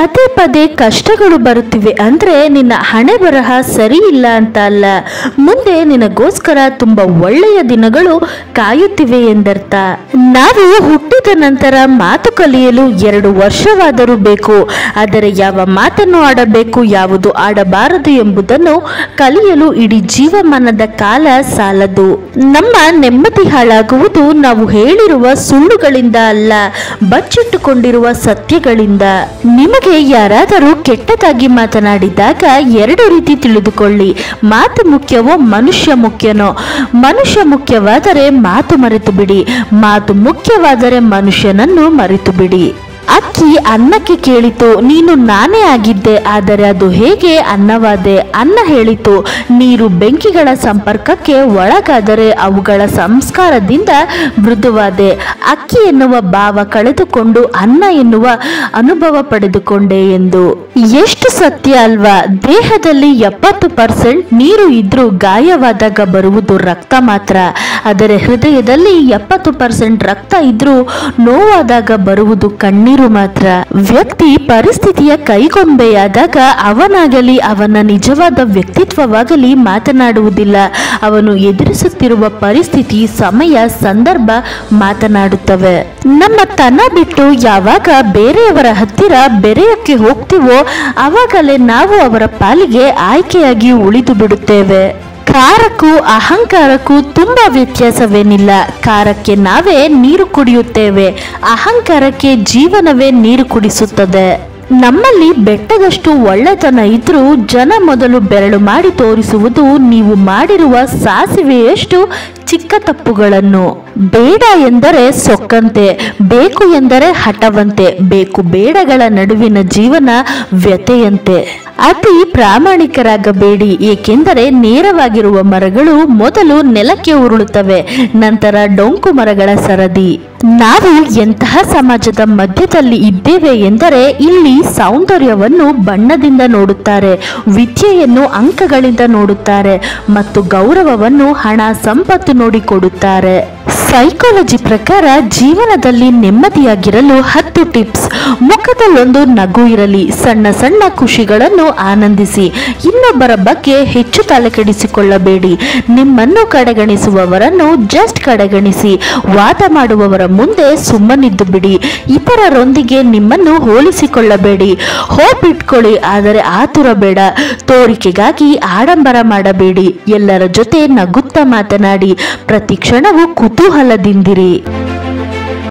ಪದೇ ಪದೇ ಕಷ್ಟಗಳು ಬರುತ್ತಿವೆ ಅಂದ್ರೆ ನಿನ್ನ ಹಣೆ ಬರಹ ಸರಿ ಇಲ್ಲ ಅಂತ ಅಲ್ಲ. ಮುಂದೆ ನಿನಗೋಸ್ಕರ ತುಂಬಾ ಒಳ್ಳೆಯ ದಿನಗಳು ಕಾಯುತ್ತಿವೆ ಎಂದರ್ಥ. ನಾವು ಹುಟ್ಟಿದ ನಂತರ ಮಾತು ಕಲಿಯಲು ಎರಡು ವರ್ಷವಾದರೂ ಬೇಕು. ಆದರೆ ಯಾವ ಮಾತನ್ನು ಆಡಬೇಕು, ಯಾವುದು ಆಡಬಾರದು ಎಂಬುದನ್ನು ಕಲಿಯಲು ಇಡೀ ಜೀವಮಾನದ ಕಾಲ ಸಾಲದು. ನಮ್ಮ ನೆಮ್ಮದಿ ಹಾಳಾಗುವುದು ನಾವು ಹೇಳಿರುವ ಸುಳ್ಳುಗಳಿಂದ ಅಲ್ಲ, ಬಚ್ಚಿಟ್ಟುಕೊಂಡಿರುವ ಸತ್ಯಗಳಿಂದ. ನಿಮಗೆ ಯಾರಾದರೂ ಕೆಟ್ಟದಾಗಿ ಮಾತನಾಡಿದಾಗ ಎರಡು ರೀತಿ ತಿಳಿದುಕೊಳ್ಳಿ. ಮಾತು ಮುಖ್ಯವೋ ಮನುಷ್ಯ ಮುಖ್ಯನೋ ಮನುಷ್ಯ ಮುಖ್ಯವಾದರೆ ಮಾತು ಮರೆತು ಬಿಡಿ ಮಾತು ಮುಖ್ಯವಾದರೆ ಮನುಷ್ಯನನ್ನು ಮರೆತು ಬಿಡಿ ಅಕ್ಕಿ ಅನ್ನಕ್ಕೆ ಕೇಳಿತು, ನೀನು ನಾನೇ ಆಗಿದ್ದೆ, ಆದರೆ ಅದು ಹೇಗೆ ಅನ್ನವಾದೆ? ಅನ್ನ ಹೇಳಿತು, ನೀರು ಬೆಂಕಿಗಳ ಸಂಪರ್ಕಕ್ಕೆ ಒಳಗಾದರೆ ಅವುಗಳ ಸಂಸ್ಕಾರದಿಂದ ಮೃದುವಾದೆ. ಅಕ್ಕಿ ಎನ್ನುವ ಭಾವ ಕಳೆದುಕೊಂಡು ಅನ್ನ ಎನ್ನುವ ಅನುಭವ ಪಡೆದುಕೊಂಡೆ ಎಂದು. ಎಷ್ಟು ಸತ್ಯ ಅಲ್ವಾ? ದೇಹದಲ್ಲಿ ಎಪ್ಪತ್ತು ಪರ್ಸೆಂಟ್ ನೀರು ಇದ್ರೂ ಗಾಯವಾದಾಗ ಬರುವುದು ರಕ್ತ ಮಾತ್ರ. ಆದರೆ ಹೃದಯದಲ್ಲಿ ಎಪ್ಪತ್ತು ಪರ್ಸೆಂಟ್ ರಕ್ತ ಇದ್ರೂ ನೋವಾದಾಗ ಬರುವುದು ಕಣ್ಣೀರು ಮಾತ್ರ. ವ್ಯಕ್ತಿ ಪರಿಸ್ಥಿತಿಯ ಕೈಗೊಂಬೆಯಾದಾಗ ಅವನಾಗಲಿ ಅವನ ನಿಜವಾದ ವ್ಯಕ್ತಿತ್ವವಾಗಲಿ ಮಾತನಾಡುವುದಿಲ್ಲ. ಅವನು ಎದುರಿಸುತ್ತಿರುವ ಪರಿಸ್ಥಿತಿ, ಸಮಯ, ಸಂದರ್ಭ ಮಾತನಾಡುತ್ತವೆ. ನಮ್ಮ ತನ ಬಿಟ್ಟು ಯಾವಾಗ ಬೇರೆಯವರ ಹತ್ತಿರ ಬೆರೆಯಕ್ಕೆ ಹೋಗ್ತೀವೋ ಅವಾಗಲೇ ನಾವು ಅವರ ಪಾಲಿಗೆ ಆಯ್ಕೆಯಾಗಿ ಉಳಿದು ಬಿಡುತ್ತೇವೆ ಕಾರಕ್ಕೂ ಅಹಂಕಾರಕ್ಕೂ ತುಂಬ ವ್ಯತ್ಯಾಸವೇನಿಲ್ಲ. ಕಾರಕ್ಕೆ ನಾವೇ ನೀರು ಕುಡಿಯುತ್ತೇವೆ. ಅಹಂಕಾರಕ್ಕೆ ಜೀವನವೇ ನೀರು ಕುಡಿಸುತ್ತದೆ. ನಮ್ಮಲ್ಲಿ ಬೆಟ್ಟದಷ್ಟು ಒಳ್ಳೆತನ ಇದ್ರೂ ಜನ ಮೊದಲು ಬೆರಳು ಮಾಡಿ ತೋರಿಸುವುದು ನೀವು ಮಾಡಿರುವ ಸಾಸಿವೆಯಷ್ಟು ಚಿಕ್ಕ ತಪ್ಪುಗಳನ್ನು. ಬೇಡ ಎಂದರೆ ಸೊಕ್ಕಂತೆ, ಬೇಕು ಎಂದರೆ ಹಠವಂತೆ, ಬೇಕು ಬೇಡಗಳ ನಡುವಿನ ಜೀವನ ವ್ಯತೆಯಂತೆ ಅತಿ ಪ್ರಾಮಾಣಿಕರಾಗಬೇಡಿ, ಏಕೆಂದರೆ ನೇರವಾಗಿರುವ ಮರಗಳು ಮೊದಲು ನೆಲಕ್ಕೆ ಉರುಳುತ್ತವೆ, ನಂತರ ಡೊಂಕು ಮರಗಳ ಸರದಿ. ನಾವು ಎಂತಹ ಸಮಾಜದ ಮಧ್ಯದಲ್ಲಿ ಇದ್ದೇವೆ ಎಂದರೆ ಇಲ್ಲಿ ಸೌಂದರ್ಯವನ್ನು ಬಣ್ಣದಿಂದ ನೋಡುತ್ತಾರೆ, ವಿದ್ಯೆಯನ್ನು ಅಂಕಗಳಿಂದ ನೋಡುತ್ತಾರೆ, ಮತ್ತು ಗೌರವವನ್ನು ಹಣ, ಸಂಪತ್ತು ನೋಡಿ ಕೊಡುತ್ತಾರೆ. ಸೈಕಾಲಜಿ ಪ್ರಕಾರ ಜೀವನದಲ್ಲಿ ನೆಮ್ಮದಿಯಾಗಿರಲು ಹತ್ತು ಟಿಪ್ಸ್. ಮುಖದಲ್ಲೊಂದು ನಗು ಇರಲಿ, ಸಣ್ಣ ಸಣ್ಣ ಖುಷಿಗಳನ್ನು ಆನಂದಿಸಿ. ಇನ್ನೊಬ್ಬರ ಬಗ್ಗೆ ಹೆಚ್ಚು ತಲೆ ಕೆಡಿಸಿಕೊಳ್ಳಬೇಡಿ ನಿಮ್ಮನ್ನು ಕಡೆಗಣಿಸುವವರನ್ನು ಜಸ್ಟ್ ಕಡೆಗಣಿಸಿ. ವಾದ ಮಾಡುವವರ ಮುಂದೆ ಸುಮ್ಮನಿದ್ದು ಬಿಡಿ. ಇತರರೊಂದಿಗೆ ನಿಮ್ಮನ್ನು ಹೋಲಿಸಿಕೊಳ್ಳಬೇಡಿ. ಹೋಪ್ ಇಟ್ಕೊಳ್ಳಿ, ಆದರೆ ಆತುರ ಬೇಡ. ತೋರಿಕೆಗಾಗಿ ಆಡಂಬರ ಮಾಡಬೇಡಿ. ಎಲ್ಲರ ಜೊತೆ ನಗುತ್ತಾ ಮಾತನಾಡಿ. ಪ್ರತಿ ಕ್ಷಣವೂ ಕುತೂಹಲದಿಂದಿರಿ